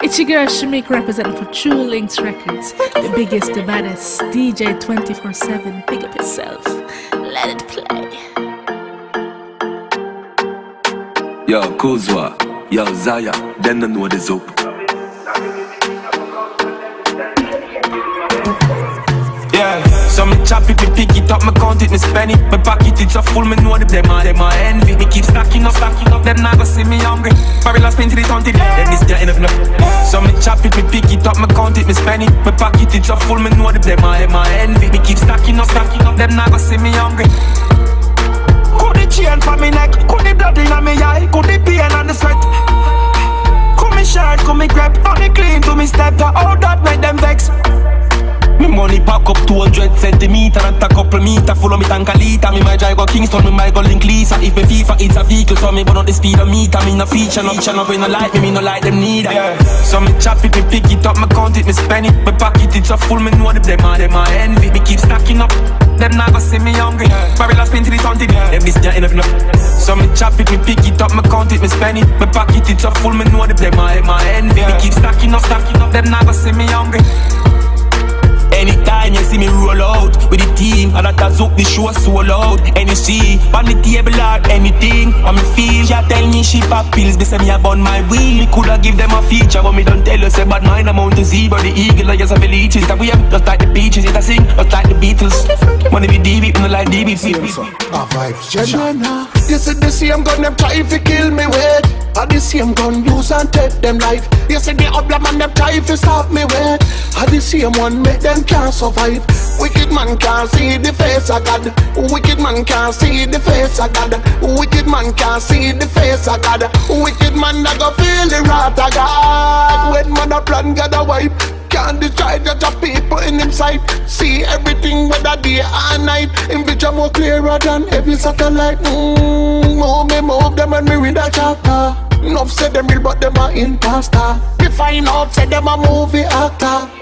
It's your girl Shamik representing for True Links Records, the biggest, the baddest, DJ 24 7. Pick up yourself. Let it play. Yo, Kuzwa, yo, Zaya, them don't know the zoop. Chop it, me pick it up, me count it, me spend it, me pocket it so full, me know that them a, them a envy. Me keep stacking up, stacking up, them not gonna see me hungry. Barrel it, count it, then this getting enough, enough. So me chop it, me pick it up, me count it, me spend it, me pocket it so full, me know that them a, them a envy. Me keep stacking up, stacking up, them not gonna see me hungry. Could the chain for me neck, could the blood in me eye, could the pain and the sweat. Come me shirt, come me grab, honey clean to me step, all that money pack up 200 centimeter and a couple meter. Full of me tank a liter. Me might drive go Kingston, me might go link Lisa If me FIFA, it's a vehicle So me burn out the speedometer Me no feature, no feature No way no like me, me no like them neither. Yeah. So me chop it, me pick it up Me count it, me spend it. Me pocket it so full Me know that them are, them are envy. Me keep stacking up. Them not gonna see me hungry. Yeah. Barrel spin till it haunted yeah. Them this not enough, enough So me chop it, me pick it up Me count it, me spend it. Me pocket it so full Me know that them are, them are envy. Me keep stacking up, stacking up. Them not gonna see me hungry Anytime you see me roll out with the team, and that a zook the show so loud. Any see on the table or anything, I'm feel. She tell me she pop pills, they say me a bun my wheel. Me coulda give them a feature, but me don't tell you say bad mind amount to see. But the eagle I just have the leeches that we have just like the beaches. It a sing just like the Beatles. Wanna be DB, me no like DB. A vibes, Jenna. You see the same gun them try to kill me with. I the same gun use and take them life. You see the other man them try to stop me with. I the same one make them can't survive. Wicked man can't see the face of God. Wicked man can't see the face of God. Wicked man can't see the face of God. Wicked man that go feel the wrath of God. When man a plan God a wipe. Can't destroy just a people in him sight. See everything whether day or night. In vision more clearer than every satellite. Mmm, move me, move them and me read a chapter. Enough said them real, but them a imposter. Me find out said them a movie actor.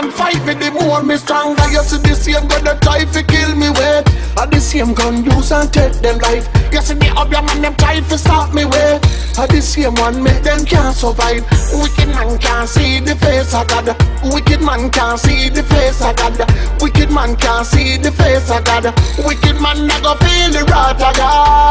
Them fight me, the more me stronger. You see the same gun that try to kill me with. And the same gun use and take them life. You see the other man them try to stop me with. And the same one make them can't survive. Wicked man can't see the face of God. Wicked man can't see the face of God. Wicked man can't see the face of God. Wicked man never feel the wrath of God.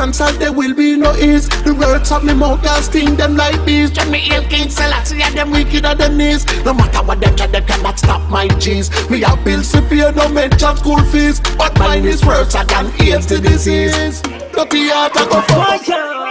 Consult, there will be no ease. The words of me mouth can sting them like bees. When me hail King Selassie and them wicked on them knees. No matter what them try, they cannot stop my G's. We have bills to pay, no mention school fees. But mine is worse than AIDS the disease. Dirty heart, I go fire.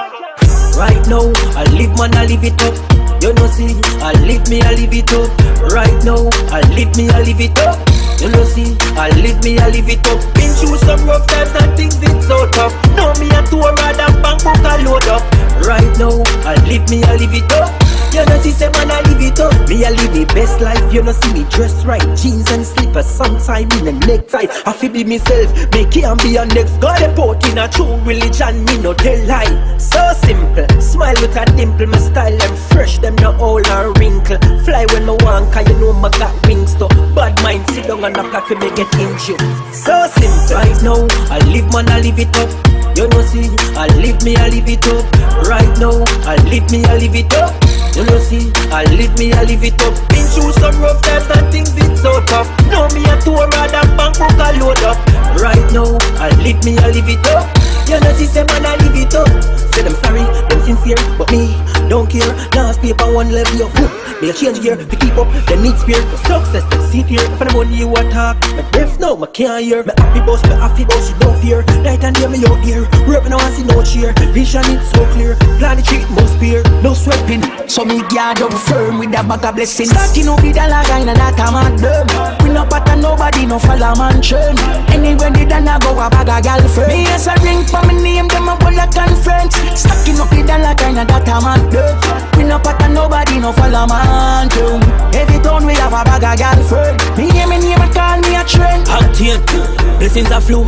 Right now, I live man, I live it up. You know see, I live me, I live it up. Right now, I live me, I live it up. You know see, I live me, I live it up. Been through some rough times and things it's so tough. Know me a tour rather bank book a load up. Right now, I live me, I live it up. You know see, say man, I live it up. Me, I live the best life. You know see me dress right, jeans and slippers, sometime in a necktie. I feel be myself, me can't be a next guy. Report in a true religion, me no tell lie. So simple, smile with a dimple, my style them fresh, them no all and wrinkle. Fly when me want, cause you know me got wings though. Bad mind, sit down and knock off me get injured. So simple, right now, I live man, I live it up. You know see, I live me, I live it up. Right now, I live me, I live it up. You know see, I live me, I live it up. Been through some rough times and things it's so tough. Know me a tour rather bank book a load up. Right now, I live me, I live it up. You know see, say man, I live it up. Say them sorry, them sincere, but me don't care. Last paper one level of hook. Me a change gear to keep up. The need spear, the success them sit here. For the money you attack, my breath now, my can't hear. My happy boss, my happy boss, you don't fear. Me out here. Work me now I see no cheer. Vision it's so clear. Plan the cheat, most spear, no sweating. So me guard up firm with a bag of blessings Starting up with a lag and that a mad them. We no pattern nobody no follow man churn. Anywhere the dan a go a bag of girlfriend Me as a ring for me name them a full of conference Stacking up with a lag and that a mad them. We no pattern nobody no follow man churn. Every town we have a bag of girlfriend Me hear me name and call me a trend. Octane, blessings are flow.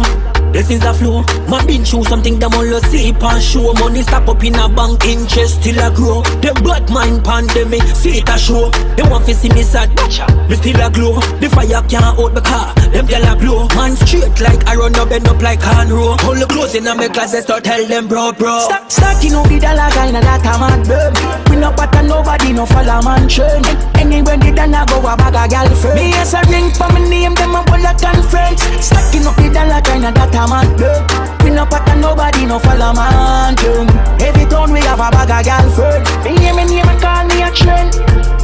Blessings a flow. My been through something that all see pan show. Money stop up in a bank, interest still a grow. Them bad mind pandemic, see it a show. They want to see me sad, me still a glow. The fire can't out the car, them gyal a blow. Man straight like I run up, bend up like hand row. Hold the clothes in my closet, start tell them bro, bro. Start, starting up the dollar guy, now that I'm at them. We no pattern, nobody no follow man train. Anywhere the done go a bag a gal friend. Me as a ring for me name, them a bullet and friends. Stacking up the dollar guy, now that I'm at them. We no pattern, nobody no follow man train. Every town we have a bag a gal friend. Me name, me name, and call me a trend.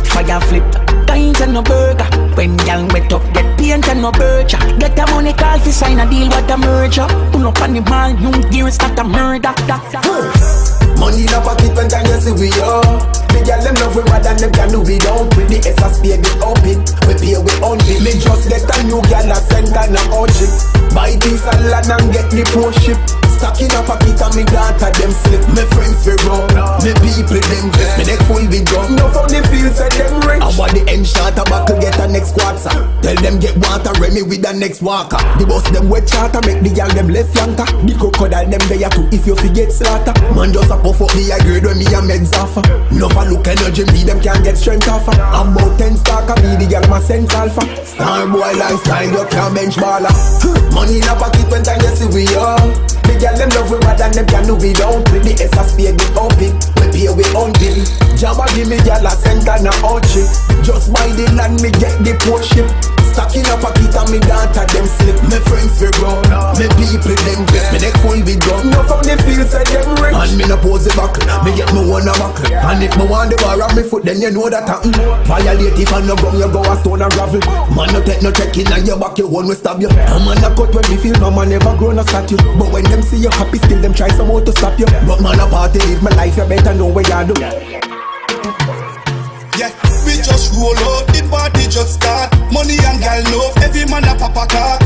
Fire flip, and no burger. When y'all wet up, get paint and no bircher. Money call fi sign a deal with a merger. Pull up on the mall, new gear start a murder. Money in a pocket when time you see we up. The girl them love we than them can do we don't With the SS pay get open We pay we own bill Me just get a new girl a send and a OG Buy this and land and get the pro ship. Stack in a pocket and me daughter them slip Me quarter Tell them get water Remy with the next walker. The boss them wet charter Make the girl them left yanker The crocodile them there too if you forget slaughter. Man just a puff up me a grade when me a meds offer. No for look energy me them can't get strength offer. I'm about 10 stalker me the girl my sense alpha. Star boy lifestyle you can't bench baller. Money in a pocket when time you see we up The girl them love we more than them can do we don't With the SS pay get open pay we bill Jabba give me girl a cent and a ouchie Just buy the land me get the portion Stack in a pocket and me daughter them slip. Me friends we run Me people them bless Me neck full with gun No from the field say no pose the buckle Me get me one a buckle And if me want the bar on me foot Then you know that happen. Violate if I no gun you go a stone and gravel. Man no take no check in on your back You one will stab you. A man a cut when me feel No man never grow no statue. But when them see you happy Still them try some more to stop you. But man a party live my life You better know where you do. Yeah, we just roll out, the party just start. Money and gal love, every man a pop a car.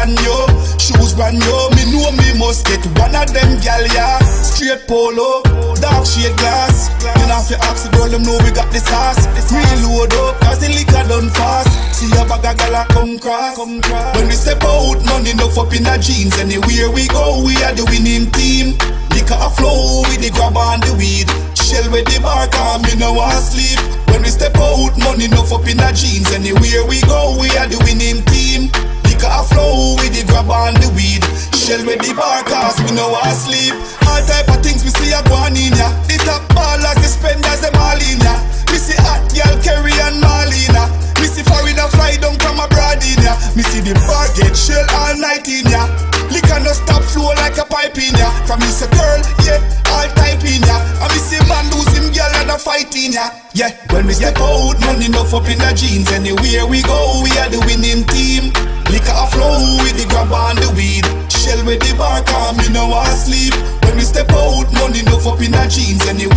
Brand new, shoes brand new. Me know me must get one of them gal yeah. Straight polo, dark shade glass. You know you ask the girl, them know we got the sauce. Reload up, cause the liquor done fast. See a bag of gal come cross. When we step out, money enough up in our jeans. Anywhere we go, we are the winning team. Liquor a flow with the grab and the weed. Shell with the bar, cause me no want sleep. When we step out, money enough up in our jeans. Anywhere we go, we are the winning team. Liquor a flow with the grab and the weed. Shell with the bar, cause me no want sleep. All type of things we see a go in ya. The top ballers, the spenders, them all in ya. Me see hot girl Kerry and Marlena. Me see foreigner fly down from abroad in ya. Me see the bar get shell all night in ya. Liquor no stop flow like a pipe in ya. From me say girl, yeah, all type in ya. And me see man lose him girl and a fight in ya. Yeah, when we step out, money enough up in the jeans. Anywhere we go, we are the winning team. Flow with the grab and the weed. Shell with the bar, me no want sleep. When we step out, money enough up in the jeans. Anywhere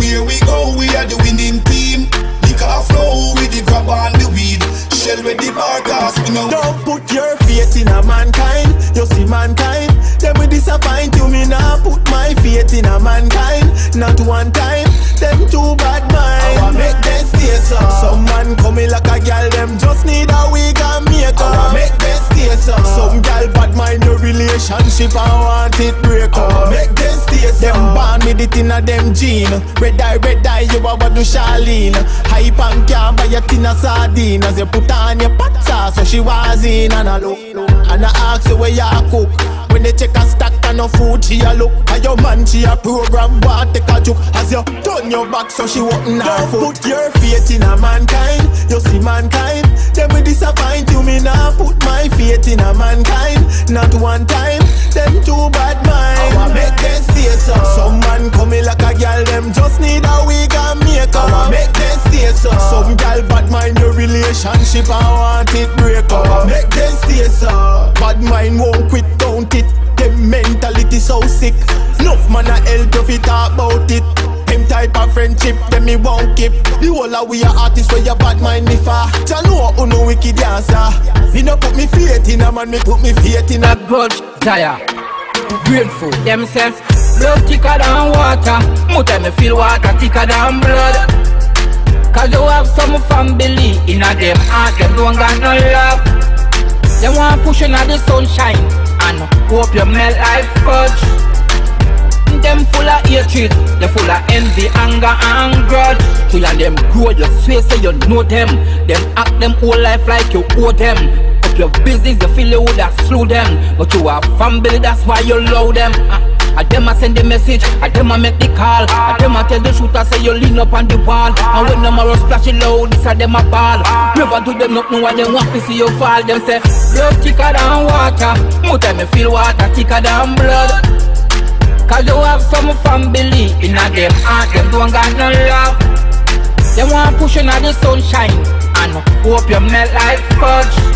relationship. I want it break up. Make them stay so. Them born with it in a them gene. Red eye, red eye. You a what do Charlene? Hype and can buy a tin of sardine. As you put on your pot sauce, ah, so she was in and I look. And I ask you where you cook. When they check a stack and no food, she a look. And your man, she a program, but take a joke. You turn your back, so she won't Don't put your faith in a mankind. You see mankind. Them will disappoint you, me now put my faith in a mankind. Not one time. Them too bad mind. I make them stay so. Some man coming like a gal, them just need a wig and makeup. I make them stay so. Some gal bad mind your relationship, I want it break up. I make them keep. The whole of we are artists where your bad mind me far. Jah know who no wicked dancer. Me no put me faith in a man, me put me faith in a grudge tire. Grateful. Them say blood thicker than water. Time me feel water thicker than blood. Cause you have some family in a them heart, them don't got no love. Them want push in the sunshine And hope you melt like fudge them full of hatred, they full of envy, anger and grudge. So and them grow, you swear say you know them. Them act them whole life like you owe them. Up your business, you feel you woulda slew them, but you have family, that's why you love them. Ah, ah, I dem a send the message, ah, I dem a make the call I dem a tell the shooter say you lean up on the wall And when them a rush splash it loud, this a them a ball Never do them nothing why them want to see you fall Them say, blood thicker than water More time me feel water thicker than blood Cause you have some family in a them heart, them don't got no love. Them want push in the sunshine And hope you melt like fudge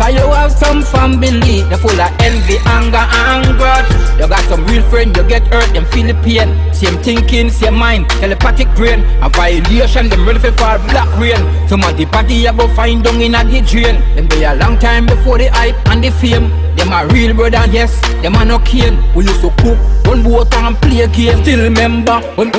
Cause you have some family, they full of envy, anger, and grudge. You got some real friend, you get hurt, them feel pain. Same thinking, same mind, telepathic brain. A violation, them ready for black rain. Some of the party you go find down in a the drain. Them be a long time before the hype and the fame. Them a real brother, yes, them a no cane. We used to cook, run boat and play a game. Still remember when.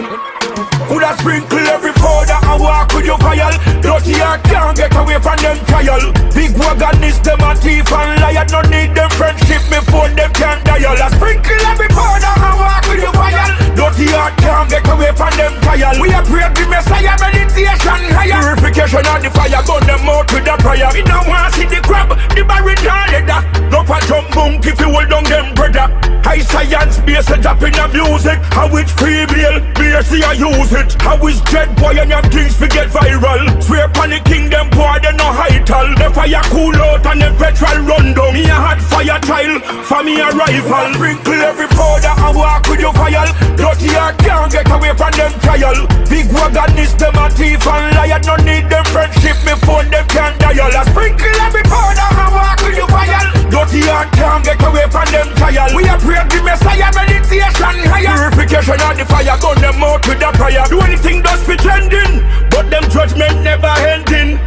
Coulda sprinkle every powder and walk with your file Dirty heart can't get away from them trial Big wagon is them a thief and liar. No need them friendship before them can dial. I sprinkle every powder and walk with your file Dirty heart can't get away from them trial We are pray the Messiah meditation higher. Purification of the fire Gun them out with the prayer. We don't want see the crab, the barrel leather No for jump boom if you hold down them brother. High science base a drop in the music. How it's free bail, base I use it. How is jet boy and your things we get viral. Swear panicking them boy they no high tall The fire cool out and the petrol run down. Me a hot fire trial for me a rifle Sprinkle every powder and walk with your fire Dirty heart can't get away from them trial. Big wagon is them a thief and liar. No need them friendship before them can dial. I sprinkle every powder and walk with your fire Dirty heart can't get away from them trial. We a pray the Messiah meditation higher. Purification of the fire gun them out with the prayer. Do anything just for trending, but them judgment never ending.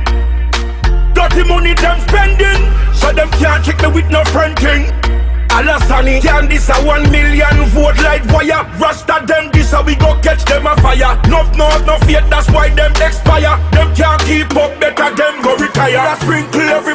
Dirty money them spending, so them can't check me with no friending. Alasani can this a one million vote like wire. Rasta them this a we go catch them a fire. No no no fear that's why them expire. Them can't keep up better them go retire. I sprinkle every